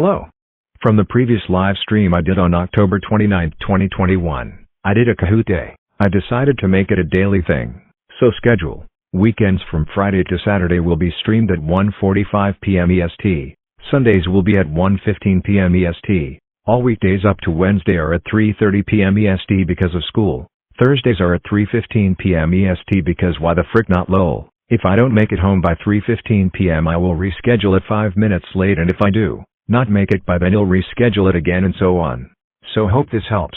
Hello. From the previous live stream I did on October 29, 2021, I did a Kahoot day. I decided to make it a daily thing. So schedule. Weekends from Friday to Saturday will be streamed at 1:45 p.m. EST. Sundays will be at 1:15 p.m. EST. All weekdays up to Wednesday are at 3:30 p.m. EST because of school. Thursdays are at 3:15 p.m. EST because why the frick not lol. If I don't make it home by 3:15 p.m. I will reschedule it 5 minutes late and if I do not make it by then I'll reschedule it again and so on. So hope this helps.